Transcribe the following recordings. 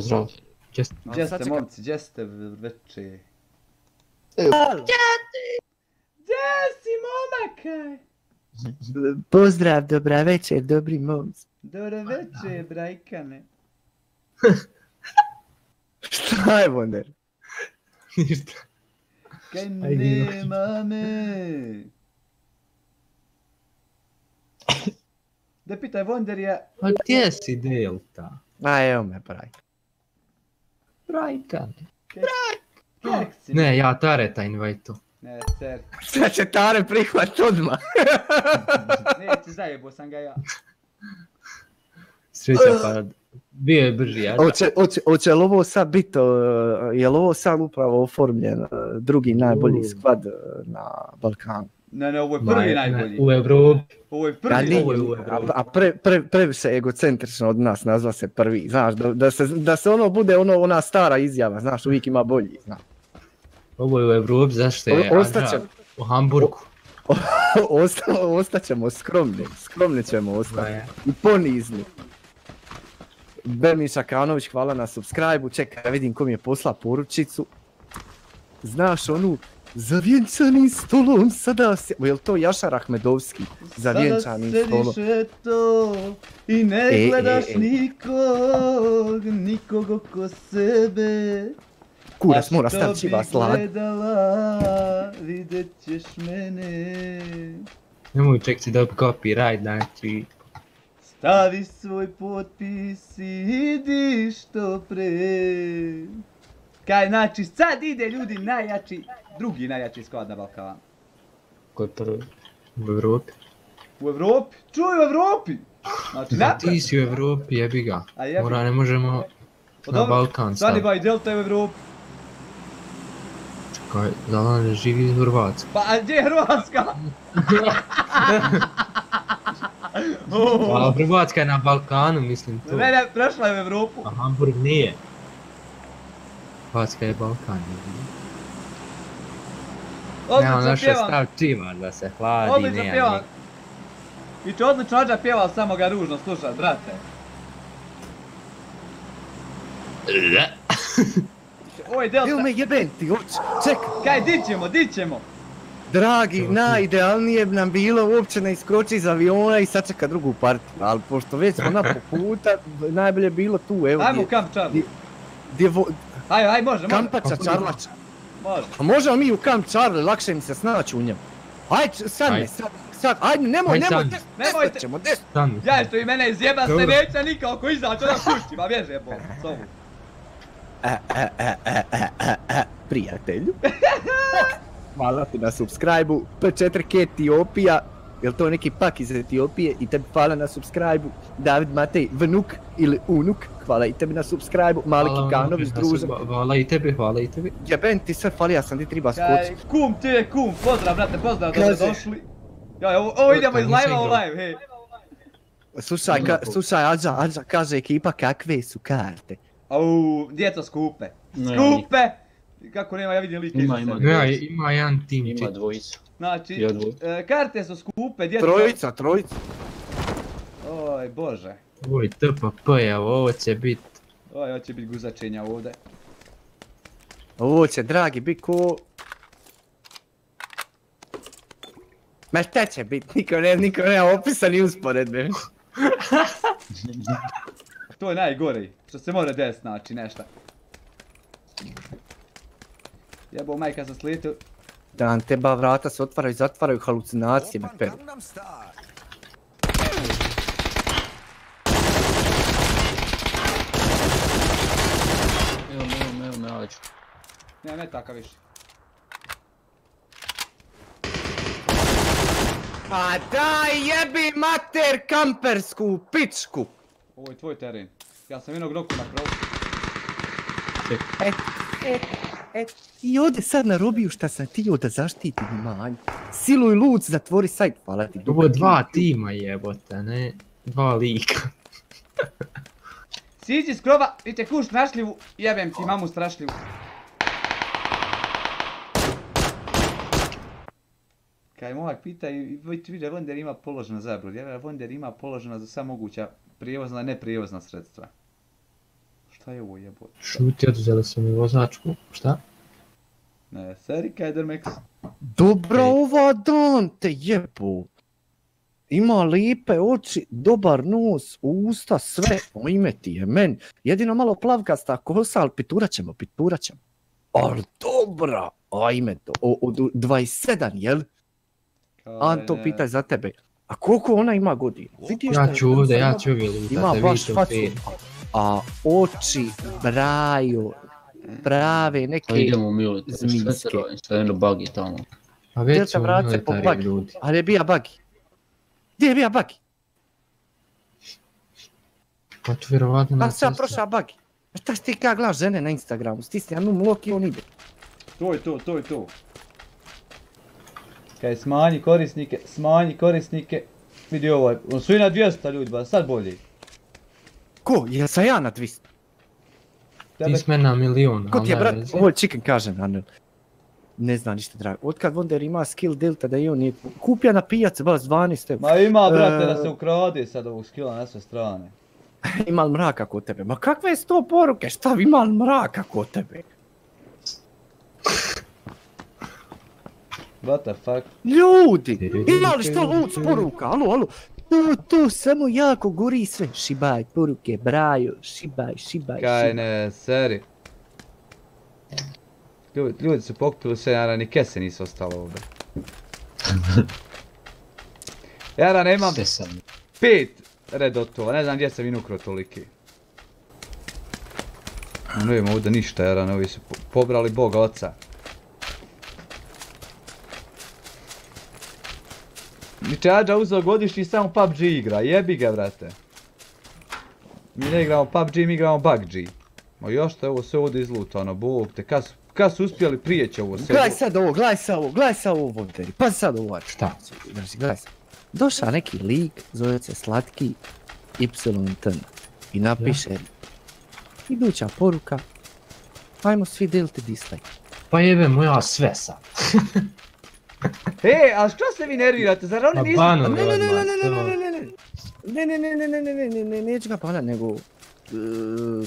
Pozdrav. Just... Gdje ste momci, gdje ste veče? Alo. Gdje si momaka? Pozdrav, dobra večer, dobri momci. Dobro veče, brajkane. Šta je Wonder? Ništa. Kaj nema me. Da pitaj Wonderja, A gdje si Delta? A evo me, braj. Kak si? Ne, ja Tareta invajtu. Ne, ser. Šta će Tare prihvat odmah? Neće, zajebo sam ga ja. Sreća pa bio je brži, ja. Oće, oće, oće li ovo sad bit, uh, je li ovo sad upravo oformljen drugi najbolji skvad na Balkanu? Ne, ne, ovo je Ma, prvi ne, najbolji. U Evropi. Ovo je prvi nije, ovo je najbolji. u a, Evropi. a pre, pre, previše egocentrično od nas nazva se prvi, znaš, da, da, se, da se ono bude ono, ona stara izjava, znaš, uvijek ima bolji, znaš. Ovo je u Evropi, zašto je O- ostaće- Adra u Hamburgu. Osta, ostaćemo skromni, skromni ćemo ostati. Ne. I ponizni. Bermin Šakanović, hvala na subscribe-u, čekaj, vidim ko mi je posla poručicu. Znaš onu, za vjenčanim stolom sada se... Jel to Jašar Ahmedovski? Za vjenčanim Sada stolom. sediš eto i ne E, e, gledaš e. nikog, nikog oko sebe. Kurac A mora što staviti bi čiva slad. gledala, vidjet ćeš mene. Nemoj čekati da copyright, znači... Stavi svoj potpis i idi što pre. Kaj, znači, sad ide ljudi najjači, drugi najjači sklad na Balkanu. Ko je prvi? U Evropi. U Evropi, čuj u Evropi! Znači, Da, ti si u Evropi, jebi ga. Jebi Mora, ne možemo Pa na Balkan Sad sad. ima i Delta u Evropi. Čekaj, Zalan ne živi u Hrvatskoj. Pa a gdje je Hrvatska? Pa Hrvatska je na Balkanu, mislim to. Ne, ne, prešla je u Evropu. A Hamburg nije. Hrvatska je Balkan. Odlično naša pjevam, stav čima da se hladi, odlično nema pjevam. I će odlično Ađa pjeva, samo ga ružno slušat, brate. Oj, Evo Delta, me jebem ti, čekaj. kaj, di ćemo, di ćemo? Dragi, najidealnije bi nam bilo uopće ne iskoči iz aviona i sačeka drugu partiju. Ali pošto već smo na po puta, najbolje bilo tu, evo. Ajmo kamp Charlie. Gdje vo- Ajde, ajde, može, može. Kampača, čarlača. Može. A možemo mi u Camp Charlie, lakše mi se snaći u njemu. Ajde, sad ne, Ajde. sad, sad, ajde, nemoj, Ajde, nemoj, des, Nemojte. ćemo, des. Ja što i mene izjeba se neće nikako izaći ona kući, ma bježe jebo, sobu. E, e, e, e, e, e, e, prijatelju. Hvala ti na subscribe-u, P4K Etiopija, jel to neki pak iz Etiopije i tebi hvala na subscribe-u, David Matej Vnuk ili Unuk, hvala i tebi na subscribe-u, Mali Hvala vam Kikanović, opet na druže, sub- Hvala i tebi, hvala i tebi. jeben ti sve fali, ja sam ti triba skočiti. kum ti je kum, pozdrav brate, pozdrav da ste Kaže. došli. Ja, ovo, ovo idemo iz live-a u live, hej. Slušaj, ka, slušaj, Ađa, Ađa, kaže ekipa kakve su karte. Au, djeca skupe. Skupe! Kako nema, ja vidim lik Ima, ima. ima jedan tim Ima čit. Znači, e, karte su skupe, djeca... Trojica, trojica. Oj, bože. Oj, TPP, evo, ovo će bit... Oj, ovo će biti guzačenja ovdje. Ovo će, dragi, bit ko... Ma šta će bit, niko ne, niko nema opisani usporedbe. To je najgori, što se mora des, znači, nešta. Jebo majka sa slijetu. Da nam te ba vrata se otvaraju i zatvaraju, halucinacije me peru. Evo evo evo me, Ađu. Ne, ne takav više. A daj jebi mater kampersku pičku! Ovo je tvoj teren. Ja sam jednog roku na krovu. E, e, e, i ode sad na robiju šta sam ti da zaštiti manj. Siluj luc, zatvori sajt, hvala ti. Ovo dva tima jebote, ne? Dva lika. Siđi s krova, vidite kuš strašljivu, jebem ti mamu strašljivu. Kaj momak pita i vidi da Wonder ima položena zabrod, jer Wonder ima položena za sva moguća prijevozna i neprijevozna sredstva. Šta je ovo jebote? Šuti, oduzeli su mi vozačku. Šta? Ne, seri Kajdermex. Dobro ova dan te jebu. Ima lipe oči, dobar nos, usta, sve. O ime ti je men. Jedino malo plavkasta kosa, ali piturat ćemo, piturat ćemo. Ali dobra, ajme to. O, o, 27, jel? Anto, pitaj za tebe. A koliko ona ima godina? Ja ću ovdje, ja ću ovdje lutat. Ima baš facu. A oči, braju, prave Pa neke... idemo mi sve zmijske. sve jedno buggy tamo. A Delta već su vrate po bagi. ljudi. Ali je bija bagi. Gdje je bija bagi? Pa tu vjerovatno Pa na sad cesti. prošla bagi. A šta si ti kak gledaš žene na Instagramu? Stisni jednu mlok i on ide. To je to, to je to. Kaj smanji korisnike, smanji korisnike. Vidi ovo, on su i na 200 ljudi, ba sad bolji. Ko? Jel sam ja na 200? Tebe, Ti s na milion, Ko ali ti je brat? veze. Ovo je chicken kaže Anel. Ne znam ništa drago. Otkad Wonder ima skill delta da i on je kupio na pijacu baš 12 evo. ma ima brate da E. se ukrade sad ovog skilla na sve strane. Ima li mraka kod tebe? Ma kakve je sto poruke? Šta ima li mraka kod tebe? What the fuck? Ljudi! Ima li što luc poruka? Alo, alo. To, to, samo jako gori sve. Šibaj poruke, brajo, šibaj, šibaj, Kaj šibaj. ne, seri. Ljudi, ljudi su pokupili sve, jara ni kese nisu ostalo ovdje. Jara ne imam sam. pet redotova, ne znam gdje sam im ukro toliki. Ne imamo ovdje ništa, jer ovi su po- pobrali boga oca. Mi Čađa uzeo godišnji samo PUBG igra, jebi ga brate. Mi ne igramo PUBG, mi igramo BUGG. Ma još je ovo sve ovdje izlutano, bog te, kad su, kad su uspjeli prijeći ovo sve. Gledaj sad ovo, gledaj sad ovo, gledaj sad ovo Vonteri. Pazi sad ovo. Šta? Znači, gledaj sad. Došao neki lik, zove se Slatki YTN i napiše iduća poruka, ajmo svi deliti dislike. Pa jebe moja sve sad. E, a što se vi nervirate, zar oni nisu... banu. Ne, ne, ne, ne, ne, ne, ne, ne, ne, ne, ne, ne, ne, ne, ne, ne, ne, ne, neću ga palat, nego... e,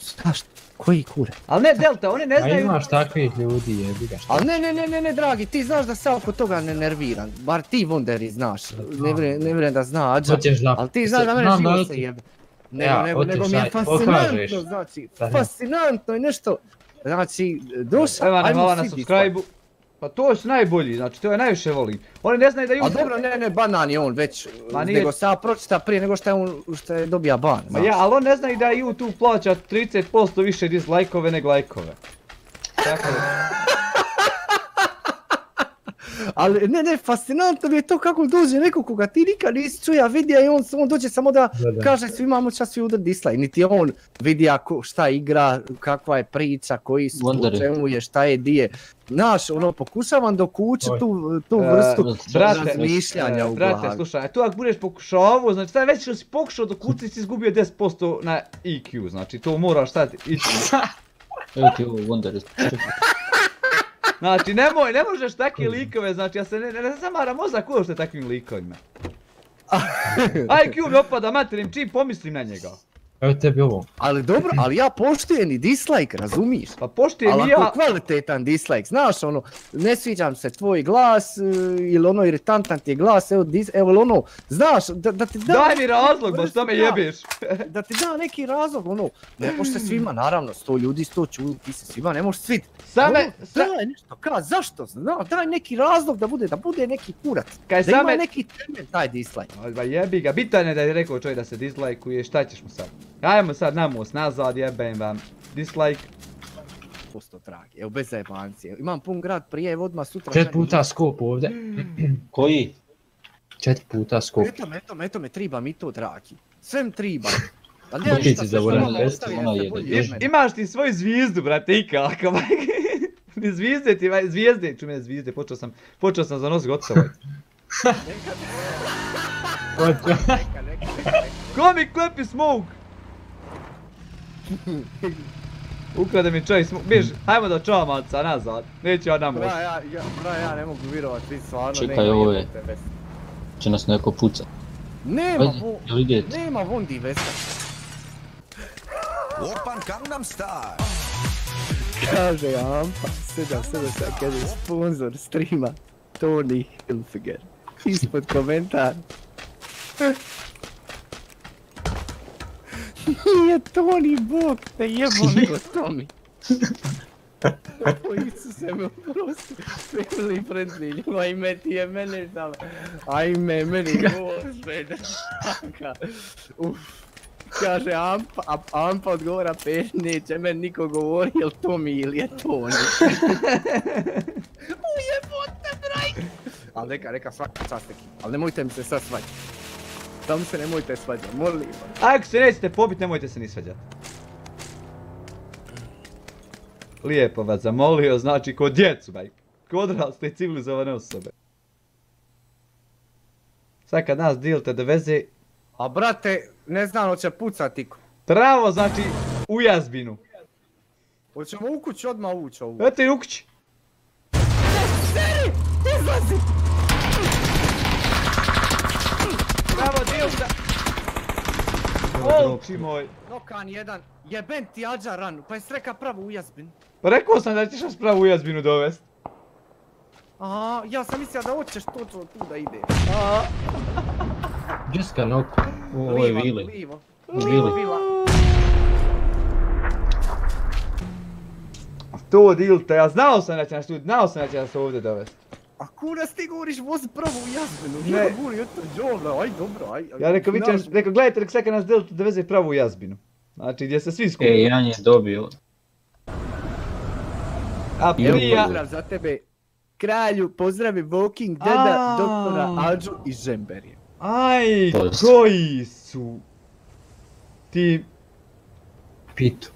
šta, koji kure? Ali ne Delta, oni ne A znaju... imaš takvih ljudi, jebi ga šta. Ali ne, ne, ne, ne, ne, dragi, ti znaš da se oko toga ne nerviram, bar ti Wonderi znaš, ne vjerujem, da zna Ađa, Hoćeš da... ali ti znaš da mene živo se jebe. Nego, nego, nego mi je fascinantno, znači, fascinantno je nešto, znači, ne, ajmo svi subscribe-u. Pa to su najbolji, znači to je najviše volim. Oni ne znaju da A YouTube... dobro, ne, ne, banan je on već, Ma nije- nego sam pročita prije nego što je on, što je dobija ban. Ma ja, ali on ne znaju da YouTube plaća 30% više dislajkove nego lajkove. Tako da... Ali ne, ne, fascinantno mi je to kako dođe neko koga ti nikad nisi čuja, vidija i on, on dođe samo da Da, da. kaže svima imamo čas svi udar dislike, niti on vidija ko, šta igra, kakva je priča, koji su, o čemu je, šta je, di je. Znaš, ono, pokušavam dokući tu, tu E, vrstu brate, razmišljanja e, u Brate, glavi. slušaj, a tu ako budeš pokušavao, znači sad već što si pokušao do kuci si izgubio 10% na EQ, znači to moraš sad ići. Evo ti ovo Wonder. Znači nemoj, ne možeš takve likove, znači ja se ne, ne, zamara mozak uopšte takvim likovima. IQ mi opada materim čim pomislim na njega. Evo tebi ovo. Ali dobro, ali ja poštujem i dislike, razumiješ? Pa poštujem i Ali ja, ako je kvalitetan dislike, znaš ono, ne sviđam se tvoj glas, e, ili ono iritantan ti je glas, evo, dis, evo ono, znaš, da, da ti da... daj mi razlog, ba što me Da. jebeš. da ti da neki razlog, ono, ne može se svima, naravno, sto ljudi, sto čuli, ti se svima ne možeš svid. Same, Ono, sa, daj nešto, ka, zašto, zna, daj neki razlog da bude, da bude neki kurac, kaj da ima neki temelj taj dislike. Ba jebi ga, bitan je da je rekao čovjek da se dislajkuje, šta ćeš mu sad? Ajmo sad na most, nazad jebem vam. Dislike. Posto trag, evo bez zajebanci. Imam pun grad prije, evo odmah sutra... Čet puta skop ovdje. Koji? Čet puta skop. Eto me, eto me, eto me, tribam i to traki. Pa sve mi tribam. Ali nema. Imaš ti svoju zvijezdu, brate, ikako, zvijezde ti, zvijezde, ču mene zvijezde, počeo sam, počeo sam za nos gotovo. Ko mi klepi smoke? Ukrade mi čaj smoke, bježi, hajmo do čamaca, nazad, neću ja na most. Bra, ja, ja, bra, ja ne mogu virovat, vi stvarno Čekaj, nema ovo je. Će nas neko pucat. Nema, Ajde, vo, jel idete? nema vondi veze. Open Gangnam Style. Kaže Ampa, 77 kaže sponsor streama Tony Hilfiger. Ispod komentar. Nije Tony Bog, te jebo nego Tommy. O Isuse me oprosti, family friendly, ajme ti je mene tamo, ajme meni gospode, šaka, uff. Kaže Ampa, a Ampa odgovara pe, neće men niko govori jel to mi ili je to oni. Ujebote braj! Ali neka, neka svaka čast neki, ali nemojte mi se sad svađati. Tam se nemojte svađati, molim vas. Ako se nećete pobit, nemojte se ni svađat. Lijepo vas zamolio, znači kod djecu, baj. Kod odrasle civilizovane osobe. Sad kad nas dilite da veze, A brate, ne znam hoće pucat iko. travo znači u jazbinu. Hoćemo u kuću odmah ući ovu. Eto i u kući. Izlazi! Bravo, dilda! Olči moj. Nokan jedan, jeben ti ađa ranu, pa je sreka pravo u jazbin. Pa rekao sam da ćeš nas pravo u jazbinu dovest. Aha, ja sam mislio da hoćeš točno tu da ide. A, Džeska nok. Ovo je Vili. livo. Vili. Vila. To dilte, ja znao sam da će nas tu, znao sam da će nas ovdje dovest. A kurac ti govoriš vozi pravo u jazbinu, Ne. ja govorim eto dobro, aj dobro, aj. aj. Ja rekao, vi ćeš, rekao, gledajte, rekao, sad kad nas dilite da veze pravo u jazbinu. Znači, gdje se svi skupi. E, jedan je dobio. A prija, Pozdrav za tebe, kralju, pozdravi Walking Deda, doktora Ađu i Žemberije. aj, koji su ti, Pitu.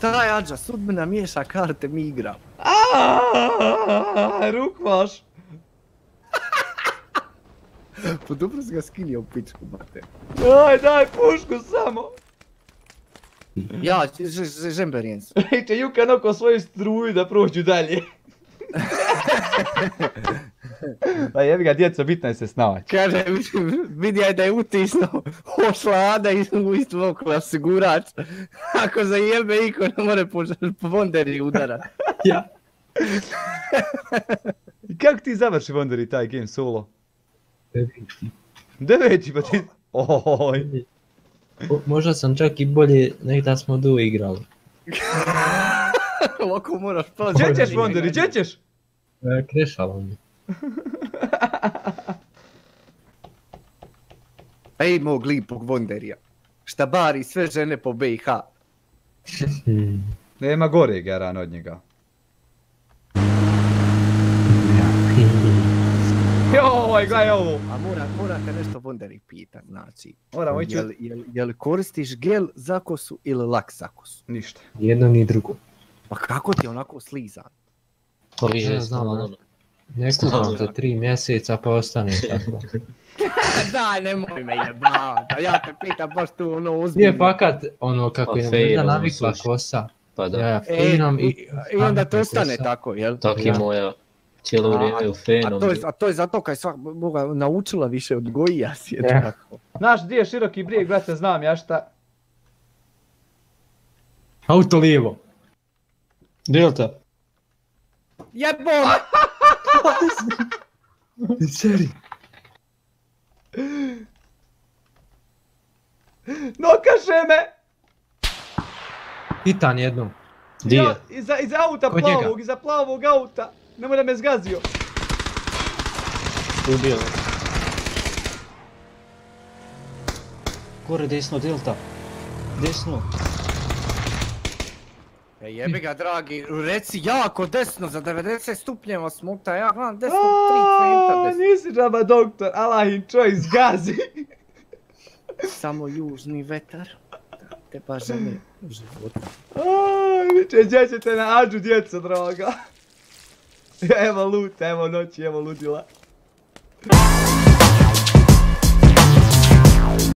Taj Ađa, sudbina miješa karte, mi igramo. Aaaa, rukvaš. Pa dobro si ga skinio u pičku, bate. Aj, daj pušku samo. Ja, Žemberijens. Reče, Juka noko svoju struju da prođu dalje. Pa jebi ga, djeco, bitno je se snać. Kaže, vidjaj da je utisnuo ošlada i u istu okolo osigurač. Ako zajebe iko ne more po, po Wonderi udarat. Ja. I kako ti završi Wonderi taj game solo? Deveti, pa ti... Oj. Možda sam čak i bolje nek da smo duo igrali. Loko moraš proći. Gdje ćeš Wonderi, gdje ćeš? E, Krešalo mi. Ej, mog lipog Wonderija. Šta bari sve žene po BiH. Hmm. Nema gore garan od njega. Joj, gledaj ovo. A mora, morate nešto Wonderi pitat, znači. Moramo ići... Jel, jel, jel koristiš gel za kosu ili lak za kosu? Ništa. Jedno ni drugo. Pa kako ti je onako slizan? Liže Ja znam, stalno. Ne kuham za tri mjeseca pa ostane tako. Daj, nemoj me jebat, a ja te pitam baš tu ono Nije ozbiljno. fakat ono kako Pa je možda ono, navikla kosa. Pa da. Ja E, finom i, i... i onda to ostane kosa. tako, jel? Tak Ja. i moja. Cijelo vrijeme u A fenom. to, je, a to je zato kaj svak Boga naučila više od gojija si je tako. Znaš gdje je široki brijeg, brate, znam ja šta. Auto lijevo. Delta. Jebom! Seri. Nokaše me! Titan jednom. Di Ja, iza, iza auta Kod njega. plavog, iza plavog auta. Nemoj da me zgazio. Ubio. Gore desno, delta. Desno. Jebi ga dragi, reci jako desno za 90 stupnjeva smuta, ja gledam desno 3 Aaaa, centa desno. nisi džaba doktor, Allahin čoj zgazi. Samo južni vetar. Te baš žene u životu. Viče, gdje ćete na ađu djeco, droga? Evo lut, evo noći, evo ludila.